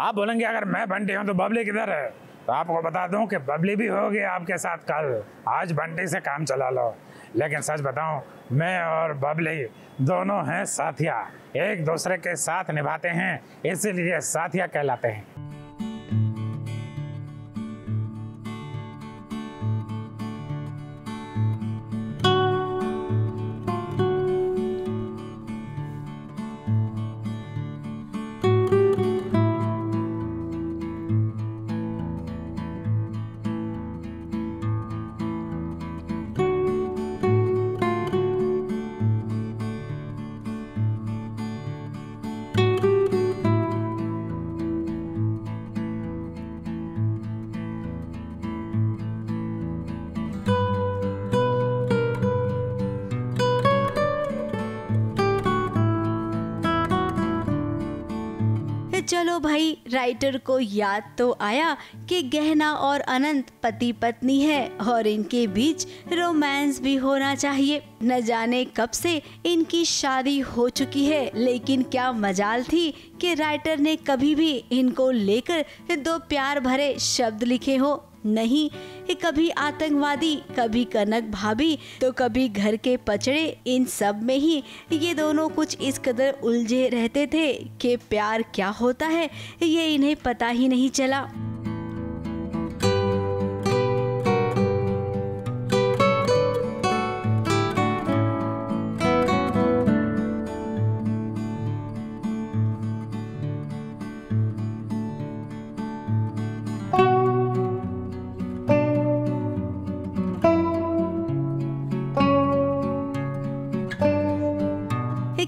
आप बोलेंगे, अगर मैं बंटी हूँ तो बबली किधर है? तो आपको बता दूँ कि बबली भी होगी आपके साथ कल। आज बंटी से काम चला लो। लेकिन सच बताऊँ, मैं और बबली दोनों हैं साथिया। एक दूसरे के साथ निभाते हैं, इसीलिए साथिया कहलाते हैं। चलो भाई राइटर को याद तो आया कि गहना और अनंत पति पत्नी है और इनके बीच रोमांस भी होना चाहिए। न जाने कब से इनकी शादी हो चुकी है, लेकिन क्या मजाल थी कि राइटर ने कभी भी इनको लेकर दो प्यार भरे शब्द लिखे हो। नहीं कि कभी आतंकवादी, कभी कनक भाभी तो कभी घर के पचड़े, इन सब में ही ये दोनों कुछ इस कदर उलझे रहते थे कि प्यार क्या होता है, ये इन्हें पता ही नहीं चला।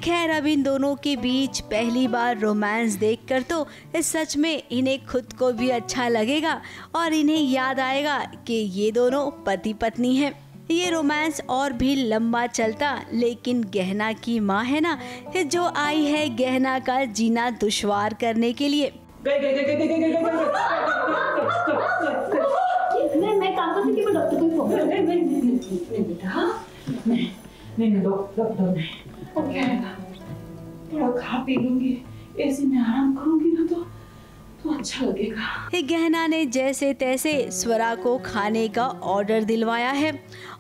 खैर अब इन दोनों के बीच पहली बार रोमांस देखकर तो इस सच में इन्हें खुद को भी अच्छा लगेगा और इन्हें याद आएगा कि ये दोनों पति पत्नी हैं ये रोमांस और भी लंबा चलता लेकिन गहना की माँ है ना जो आई है गहना का जीना दुश्वार करने के लिए मैं मैं हूँ डॉक्टर को नहीं डॉक्टर नहीं थोड़ा खा पी लूँगी ऐसे में आराम करूँगी ना तो तो अच्छा लगेगा गहना ने जैसे तैसे स्वरा को खाने का ऑर्डर दिलवाया है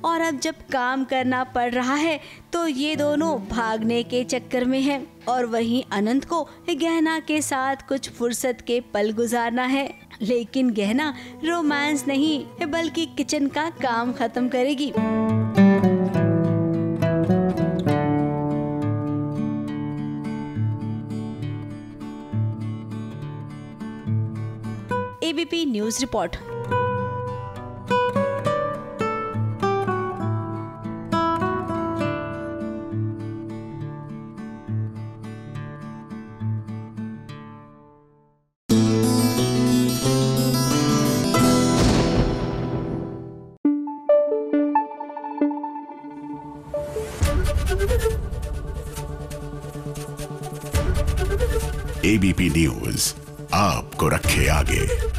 और अब जब काम करना पड़ रहा है तो ये दोनों भागने के चक्कर में हैं। और वहीं अनंत को गहना के साथ कुछ फुर्सत के पल गुजारना है। लेकिन गहना रोमांस नहीं बल्कि किचन का काम खत्म करेगी। ABP news report ABP news आपको रखे आगे।